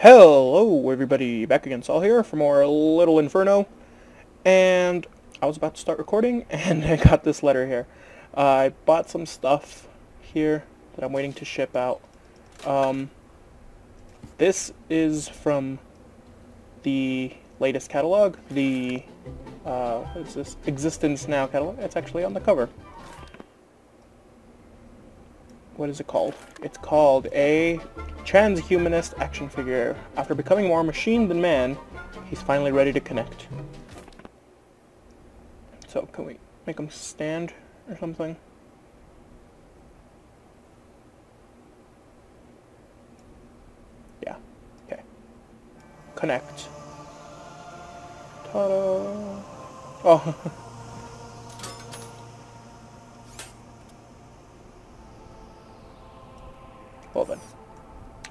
Hello everybody, back again, Saul here for more Little Inferno, and I was about to start recording, and I got this letter here. Uh, I bought some stuff here that I'm waiting to ship out. Um, this is from the latest catalog, the, uh, what is this, Existence Now catalog. It's actually on the cover. What is it called? It's called a transhumanist action figure. After becoming more machine than man, he's finally ready to connect. So, can we make him stand or something? Yeah. Okay. Connect. Ta-da! Oh. well then.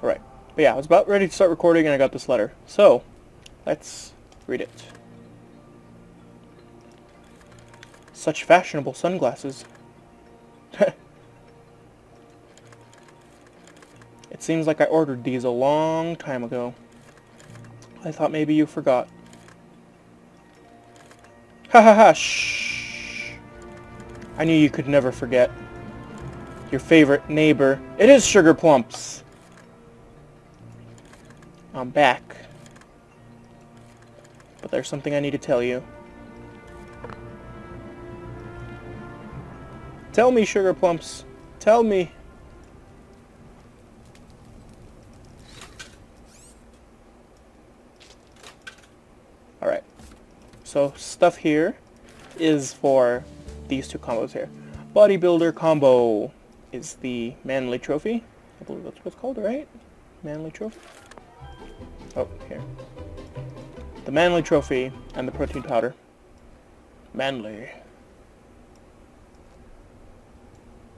Alright. But yeah, I was about ready to start recording and I got this letter. So, let's read it. Such fashionable sunglasses. it seems like I ordered these a long time ago. I thought maybe you forgot. Ha ha ha, shh. I knew you could never forget. Your favorite neighbor. It is Sugar Plumps. I'm back. But there's something I need to tell you. Tell me, Sugar Plumps. Tell me. Alright. So, stuff here is for these two combos here. Bodybuilder combo is the manly trophy. I believe that's what it's called, right? Manly trophy? Oh, here. The manly trophy and the protein powder. Manly.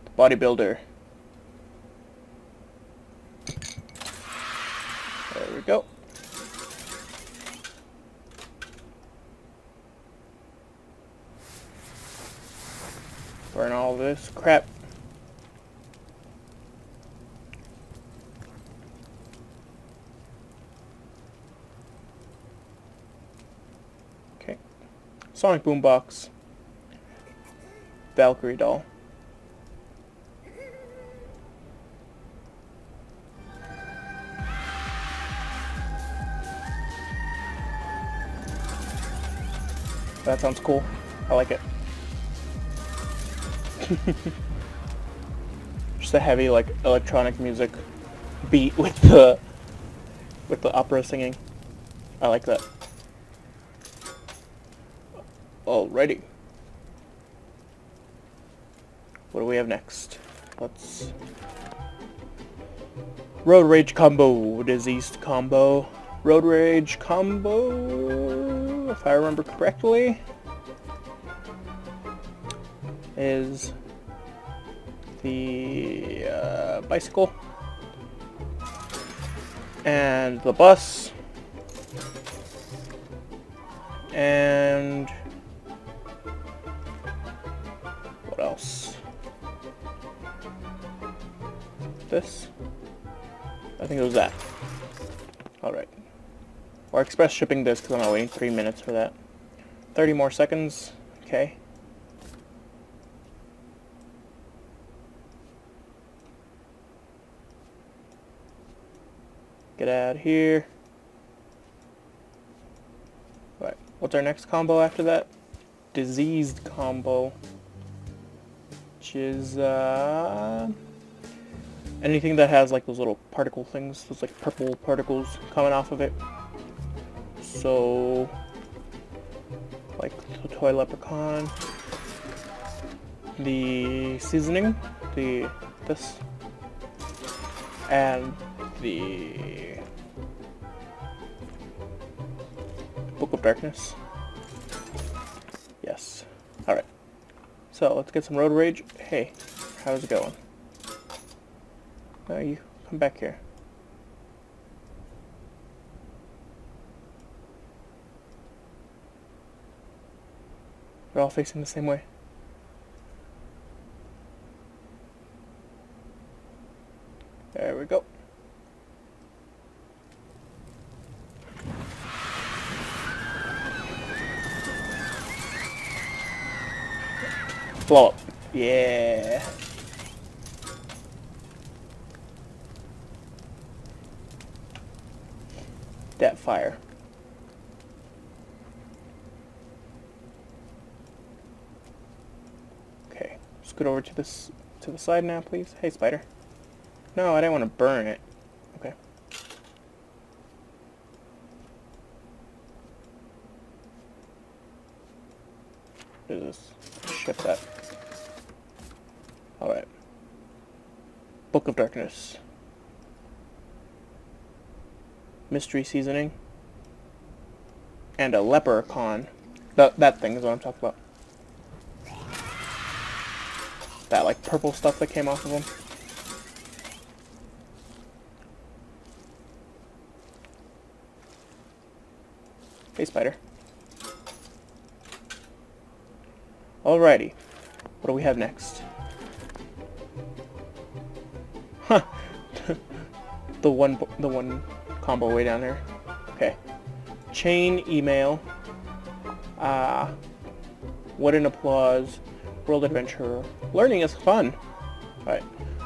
The bodybuilder. There we go. Burn all this crap. Okay. Sonic Boombox. Valkyrie doll. That sounds cool. I like it. Just a heavy like electronic music beat with the with the opera singing. I like that. Alrighty. What do we have next? Let's Road Rage combo, diseased combo. Road Rage combo, if I remember correctly, is the uh, bicycle and the bus and This? I think it was that. Alright. Or express shipping this because I'm not waiting three minutes for that. 30 more seconds. Okay. Get out of here. Right. What's our next combo after that? Diseased combo. Which is, uh... Anything that has like those little particle things, those like purple particles coming off of it. So, like the toy leprechaun, the seasoning, the this, and the Book of Darkness. Yes. Alright. So, let's get some Road Rage. Hey, how's it going? No, you come back here. They're all facing the same way. There we go. Blow up. Yeah. Fire. Okay, scoot over to this to the side now, please. Hey, spider. No, I didn't want to burn it. Okay. Is this? That. Alright. Book of Darkness. Mystery Seasoning. And a Leprechaun. That, that thing is what I'm talking about. That, like, purple stuff that came off of him. Hey, spider. Alrighty. What do we have next? Huh. the one, the one combo way down there. Okay. Chain email. Uh, wooden applause. World adventure. Learning is fun. Alright.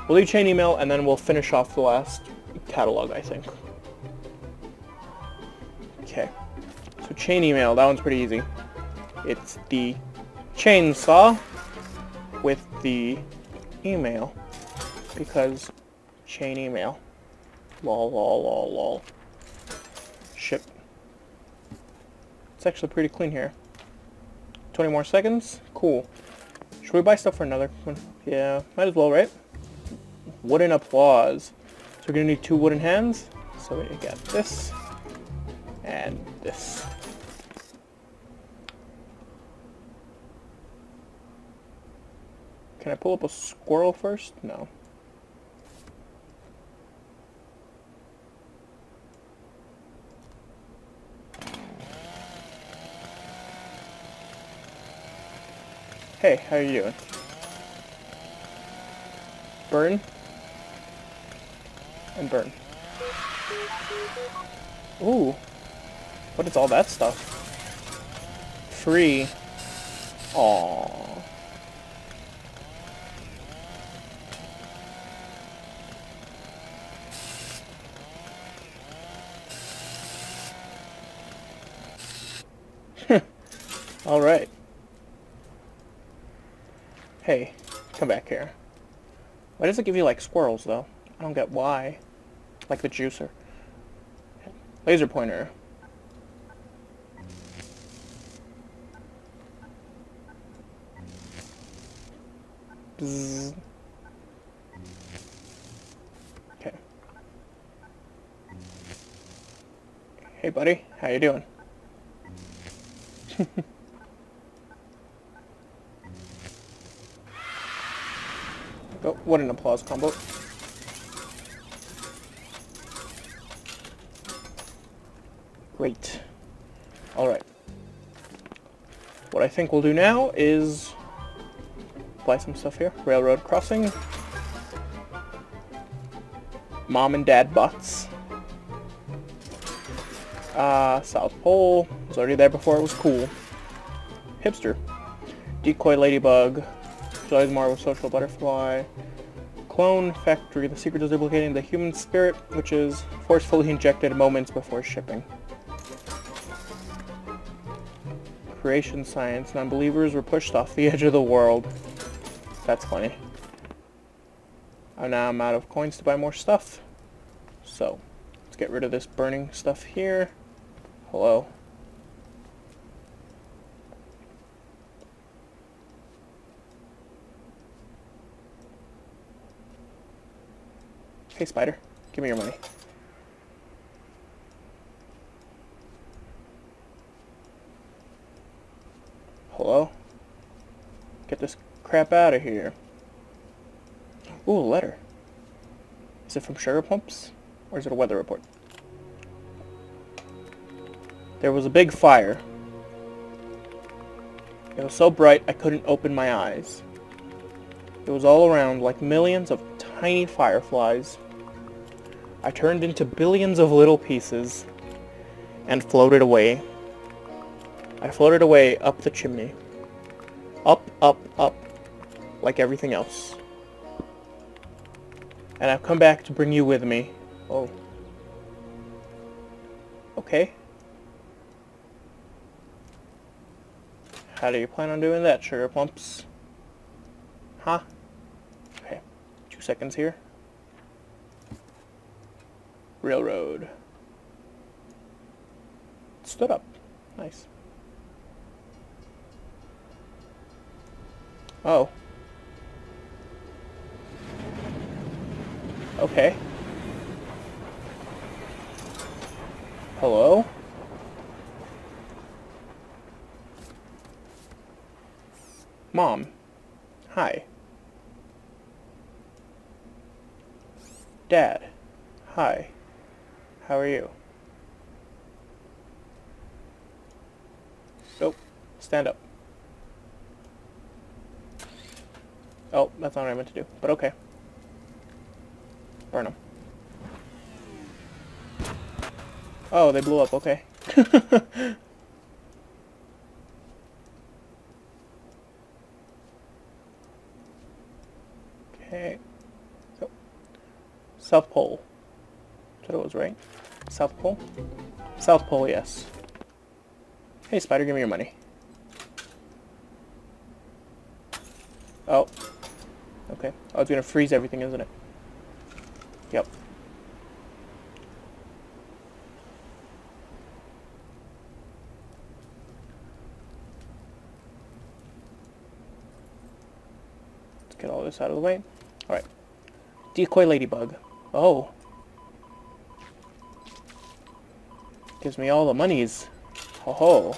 We'll do chain email and then we'll finish off the last catalog, I think. Okay. So chain email, that one's pretty easy. It's the chainsaw with the email because chain email. Lol, lol, lol, lol. Ship. It's actually pretty clean here. 20 more seconds? Cool. Should we buy stuff for another one? Yeah, might as well, right? Wooden applause. So we're gonna need two wooden hands. So we get this and this. Can I pull up a squirrel first? No. Hey, how are you doing? Burn. And burn. Ooh. What is all that stuff? Free. Aww. Alright. Hey, come back here. Why does it give you, like, squirrels, though? I don't get why. Like the juicer. Laser pointer. Bzz. Okay. Hey, buddy. How you doing? Oh, what an applause combo. Great. Alright. What I think we'll do now is buy some stuff here. Railroad crossing. Mom and dad bots. Uh, South Pole. Was already there before it was cool. Hipster. Decoy Ladybug. More with Social Butterfly. Clone Factory. The secret is duplicating the human spirit, which is forcefully injected moments before shipping. Creation Science. Non-believers were pushed off the edge of the world. That's funny. And now I'm out of coins to buy more stuff. So, let's get rid of this burning stuff here. Hello. Hey, spider. Give me your money. Hello? Get this crap out of here. Ooh, a letter. Is it from Sugar Plumps? Or is it a weather report? There was a big fire. It was so bright I couldn't open my eyes. It was all around like millions of tiny fireflies. I turned into billions of little pieces and floated away. I floated away up the chimney. Up, up, up, like everything else. And I've come back to bring you with me. Oh. Okay. How do you plan on doing that, Sugar Plumps? Huh? Okay. Two seconds here. Railroad. Stood up. Nice. Oh. Okay. Hello? Mom. Hi. Dad. Hi. How are you? Nope. Stand up. Oh, that's not what I meant to do, but okay. Burn them. Oh, they blew up, okay. okay. So, South Pole. That was right. South Pole? South Pole, yes. Hey, Spider, give me your money. Oh. Okay. Oh, it's gonna freeze everything, isn't it? Yep. Let's get all this out of the way. Alright. Decoy ladybug. Oh. Gives me all the monies. Ho ho.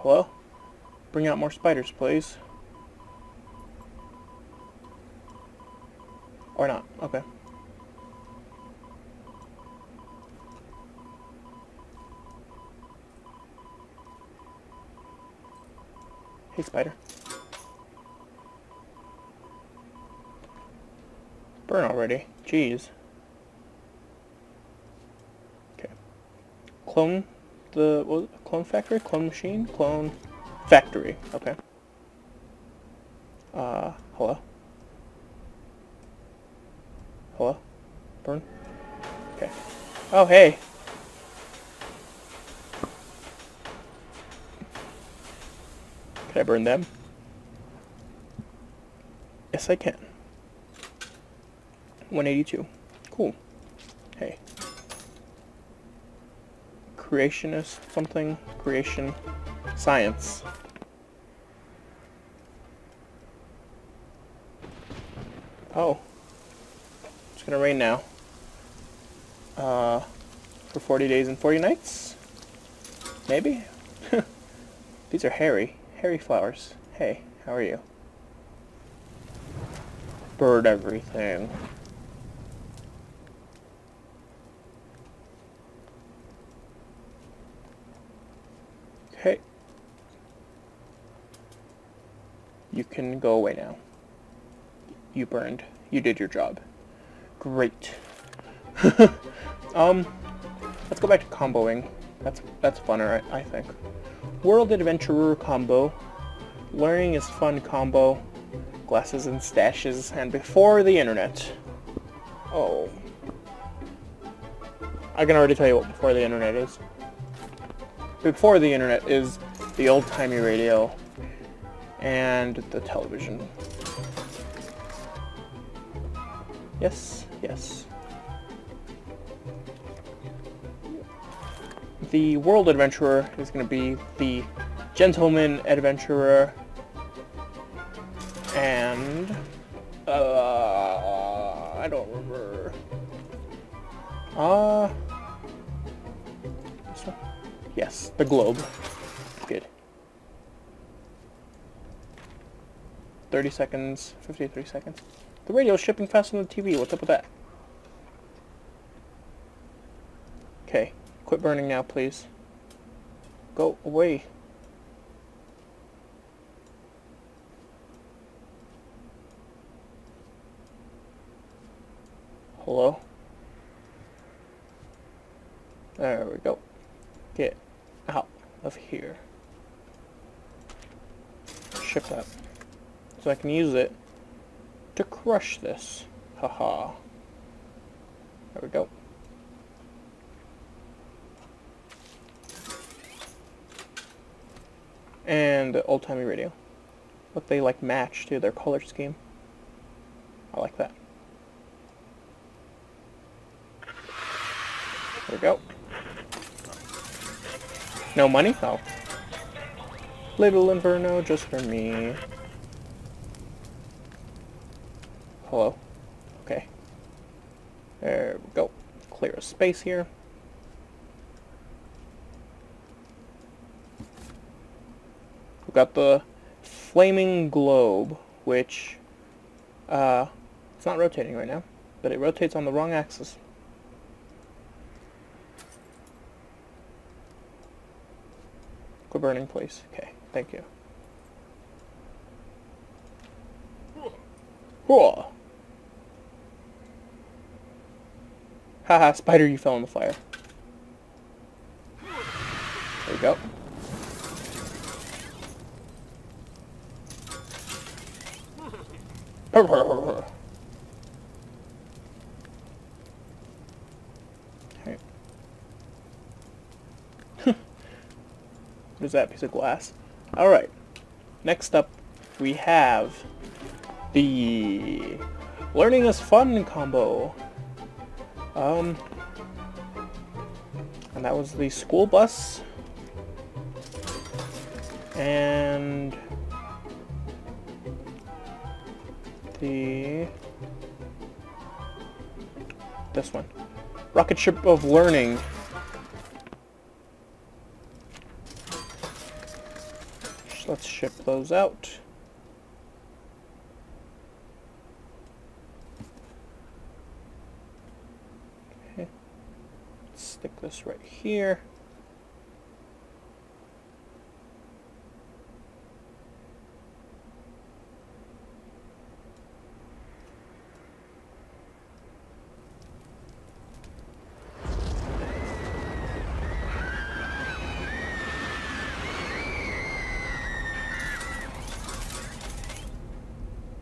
Hello? Bring out more spiders, please. Or not. Okay. Hey, spider. Burn already. Jeez. Clone the what, clone factory, clone machine, clone factory. Okay. Uh, hello. Hello. Burn. Okay. Oh, hey. Can I burn them? Yes, I can. 182. Cool. Hey creationist something? Creation science. Oh. It's gonna rain now. Uh for 40 days and 40 nights? Maybe? These are hairy. Hairy flowers. Hey how are you? Bird everything Okay. You can go away now. You burned. You did your job. Great. um, let's go back to comboing. That's that's funner, I, I think. World Adventurer combo. Learning is fun combo. Glasses and stashes. And before the internet. Oh. I can already tell you what before the internet is before the internet is the old-timey radio and the television. Yes, yes. The World Adventurer is going to be the Gentleman Adventurer and uh, I don't remember. Uh, Yes, the globe. 30 seconds, 53 seconds. The radio's shipping faster than the TV. What's up with that? Okay. Quit burning now, please. Go away. Hello? There we go. Get out of here. ship that. So I can use it to crush this. Haha. There we go. And old-timey radio. Look, they like match to their color scheme. I like that. There we go. No money? Oh. Little Inferno just for me. Hello. Okay. There we go. Clear a space here. We've got the flaming globe, which uh, it's not rotating right now, but it rotates on the wrong axis. Quit burning, please. Okay, thank you. Whoa! Haha, spider, you fell in the fire. There we go. what is that piece of glass? Alright. Next up, we have the Learning is Fun combo. Um, and that was the school bus. And the this one. Rocket Ship of Learning. Let's ship those out. Okay. Stick this right here.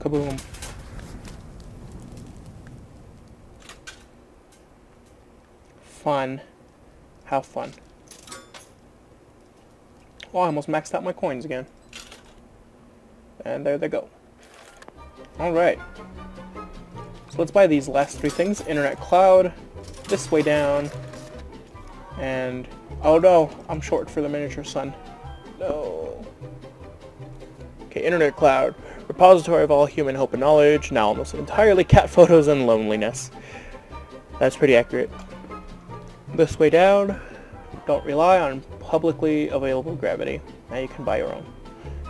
Kaboom. Fun. How fun. Oh, I almost maxed out my coins again. And there they go. Alright. So let's buy these last three things. Internet Cloud, this way down, and... Oh no, I'm short for the miniature sun. No. Okay, Internet Cloud repository of all human hope and knowledge, now almost entirely cat photos and loneliness. That's pretty accurate. This way down, don't rely on publicly available gravity. Now you can buy your own.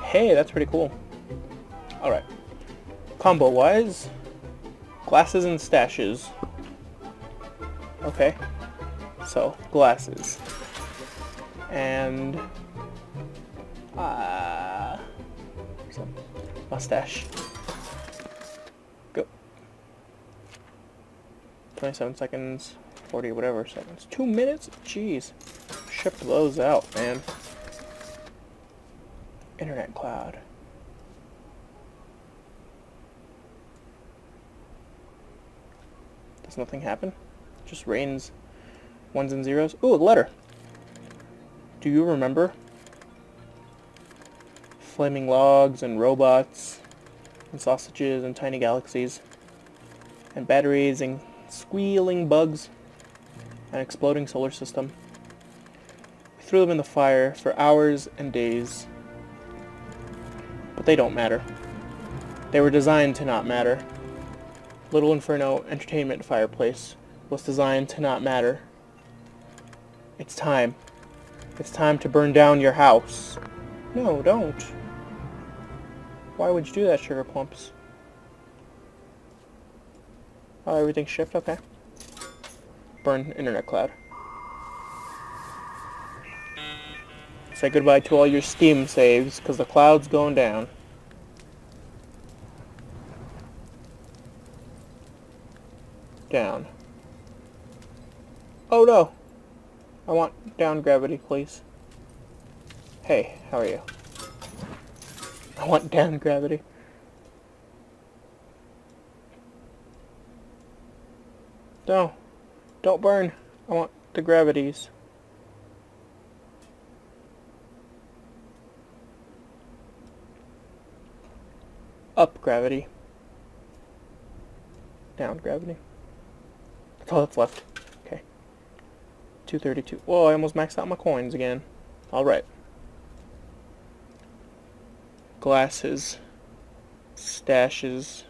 Hey, that's pretty cool. Alright. Combo-wise, glasses and stashes. Okay. So, glasses. And... Ah... Uh, mustache. 27 seconds, 40 whatever seconds. Two minutes? Jeez. Ship those out, man. Internet cloud. Does nothing happen? Just rains ones and zeros. Ooh, a letter. Do you remember flaming logs and robots and sausages and tiny galaxies and batteries and squealing bugs and exploding solar system. We threw them in the fire for hours and days. But they don't matter. They were designed to not matter. Little Inferno Entertainment Fireplace was designed to not matter. It's time. It's time to burn down your house. No, don't. Why would you do that, Sugar Plumps? Oh, everything's shift? Okay. Burn Internet Cloud. Say goodbye to all your Steam saves, because the cloud's going down. Down. Oh no! I want down gravity, please. Hey, how are you? I want down gravity. No. Don't burn. I want the gravities. Up gravity. Down gravity. That's all that's left. Okay. 232. Whoa, I almost maxed out my coins again. Alright. Glasses. Stashes.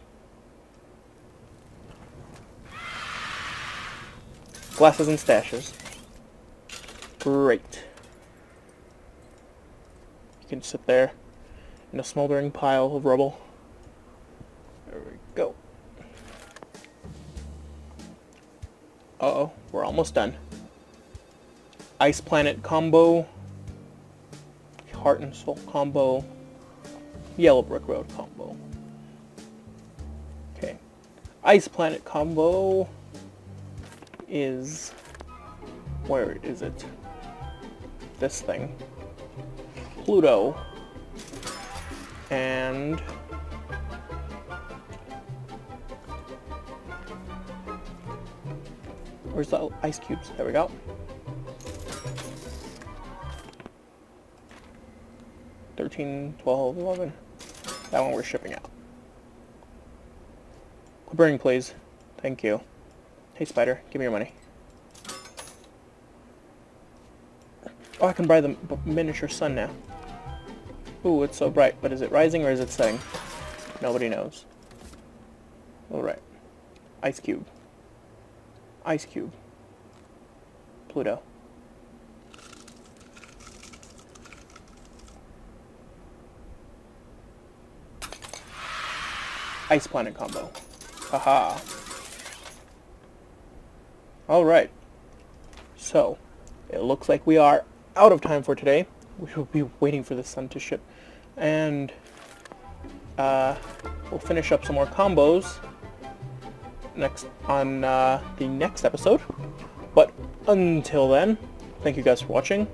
Glasses and stashes. Great. You can sit there in a smoldering pile of rubble. There we go. Uh-oh, we're almost done. Ice Planet combo. Heart and Soul combo. Yellow Brick Road combo. Okay. Ice Planet combo is... Where is it? This thing. Pluto. And... Where's the ice cubes? There we go. Thirteen, twelve, eleven. That one we're shipping out. Burning, please. Thank you. Hey, Spider, give me your money. Oh, I can buy the miniature sun now. Ooh, it's so bright, but is it rising or is it setting? Nobody knows. Alright. Ice Cube. Ice Cube. Pluto. Ice Planet combo. Haha. Alright. So, it looks like we are out of time for today. We will be waiting for the sun to ship. And, uh, we'll finish up some more combos next on uh, the next episode. But until then, thank you guys for watching,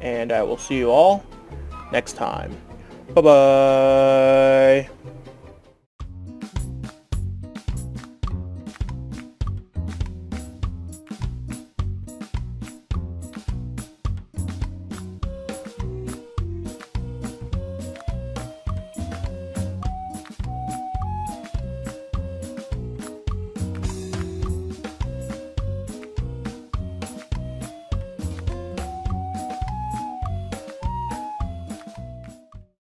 and I will see you all next time. Bye-bye!